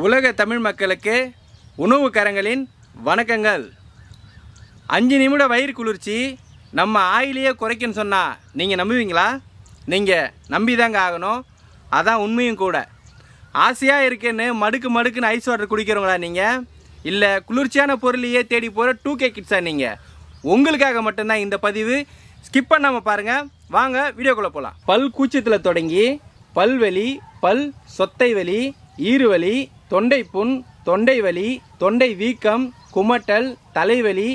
உலக தமிழ் மக்களுக்கு உணவு கரங்களின் வணக்கங்கள். அஞ்சு நிமிட வயிறு குளிர்ச்சி நம்ம ஆயிலையே குறைக்குன்னு சொன்னால் நீங்கள் நம்புவீங்களா? நீங்கள் நம்பி தாங்க ஆகணும். அதான் உண்மையும் கூட. ஆசையாக இருக்குன்னு மடுக்கு மடுக்குன்னு ஐஸ் வாட்டர் குடிக்கிறவங்களா நீங்கள் இல்லை குளிர்ச்சியான பொருளையே தேடி போகிற டூ கே கிட்ஸா நீங்கள் உங்களுக்காக மட்டும்தான் இந்த பதிவு. ஸ்கிப் பண்ணாமல் பாருங்கள் வாங்க வீடியோக்குள்ளே போகலாம் பல் கூச்சத்தில் தொடங்கி பல்வலி பல் சொத்தை வலி ஈறுவலி தொண்டை புண் தொண்டை வலி தொண்டை வீக்கம் குமட்டல் தலைவலி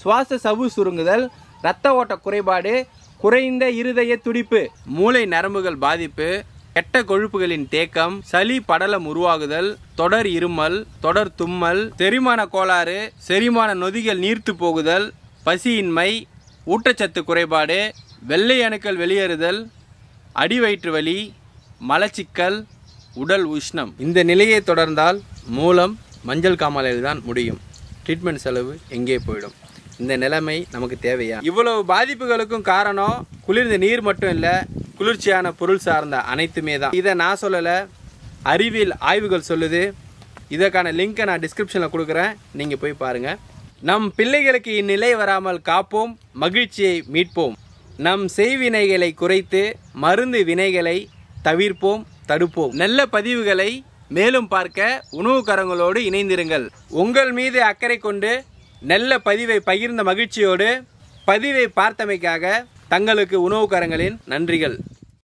சுவாச சவு சுருங்குதல் இரத்த ஓட்ட குறைபாடு குறைந்த இருதய துடிப்பு மூளை நரம்புகள் பாதிப்பு கெட்ட கொழுப்புகளின் தேக்கம் சளி படலம் உருவாகுதல் தொடர் இருமல் தொடர் தும்மல் செரிமான கோளாறு செரிமான நொதிகள் நீர்த்து போகுதல் பசியின்மை ஊட்டச்சத்து குறைபாடு வெள்ளை அணுக்கள் வெளியேறுதல் அடிவயிற்று வலி மலச்சிக்கல் உடல் உஷ்ணம். இந்த நிலையை தொடர்ந்தால் மூலம் மஞ்சள் காமாலையில் தான் முடியும். ட்ரீட்மெண்ட் செலவு எங்கே போயிடும்? இந்த நிலைமை நமக்கு தேவையா? இவ்வளவு பாதிப்புகளுக்கும் காரணம் குளிர்ந்த நீர் மட்டும் இல்லை குளிர்ச்சியான பொருள் சார்ந்த அனைத்துமே தான். இதை நான் சொல்லலை அறிவியல் ஆய்வுகள் சொல்லுது. இதற்கான லிங்கை நான் டிஸ்கிரிப்ஷனில் கொடுக்குறேன். நீங்கள் போய் பாருங்கள் நம் பிள்ளைகளுக்கு இந்நிலை வராமல் காப்போம் மகிழ்ச்சியை மீட்போம். நம் செய்வினைகளை குறைத்து மருந்து வினைகளை தவிர்ப்போம். தடுப்போம். நல்ல பதிவுகளை மேலும் பார்க்க உணவுக்கரங்களோடு இணைந்திருங்கள். உங்கள் மீது அக்கறை கொண்டு நல்ல பதிவை பகிர்ந்த மகிழ்ச்சியோடு பதிவை பார்த்தமைக்காக தங்களுக்கு உணவுக்கரங்களின் நன்றிகள்.